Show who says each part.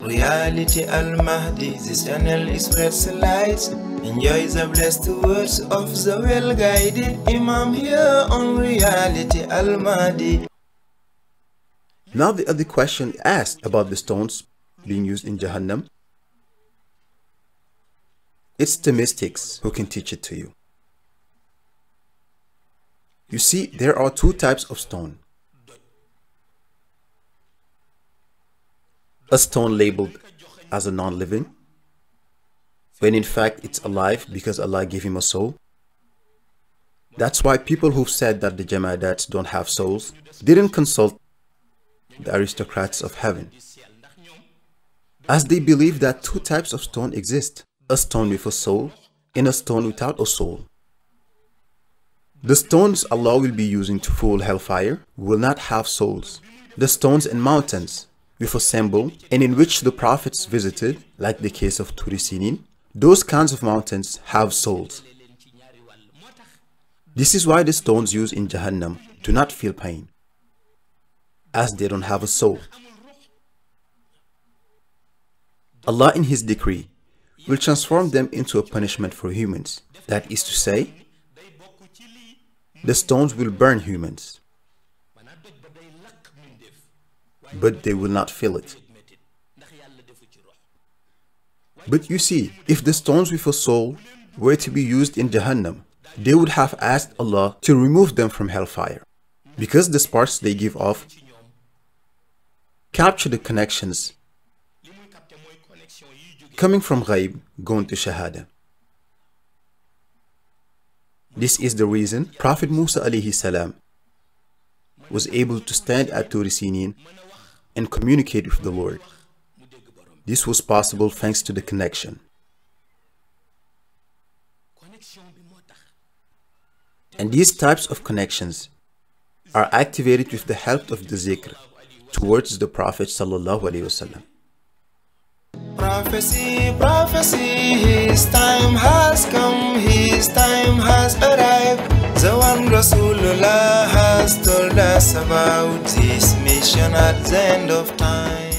Speaker 1: Reality Al Mahdi, this channel spreads light. Enjoy the blessed words of the well guided Imam here on Reality Al Mahdi.
Speaker 2: Now the other question asked about the stones being used in Jahannam. It's the mystics who can teach it to you. You see, there are two types of stone. A stone labeled as a non-living, when in fact it's alive because Allah gave him a soul. That's why people who've said that the Jamadats don't have souls didn't consult the aristocrats of heaven. As they believe that two types of stone exist, a stone with a soul and a stone without a soul. The stones Allah will be using to fuel hellfire will not have souls. The stones and mountains with a symbol and in which the prophets visited, like the case of Turi Sinin, those kinds of mountains have souls. This is why the stones used in Jahannam do not feel pain, as they don't have a soul. Allah in His decree will transform them into a punishment for humans. That is to say, the stones will burn humans, but they will not feel it. But you see, if the stones with a soul were to be used in Jahannam, they would have asked Allah to remove them from hellfire, because the sparks they give off capture the connections coming from ghaib going to shahada. This is the reason Prophet Musa alayhi salam was able to stand at Tur Sinin and communicate with the Lord. This was possible thanks to the connection. And these types of connections are activated with the help of the zikr towards the Prophet wasallam.
Speaker 1: Prophecy, prophecy, his time has come, his time has arrived. The one Rasulullah has told us about this mission at the end of time.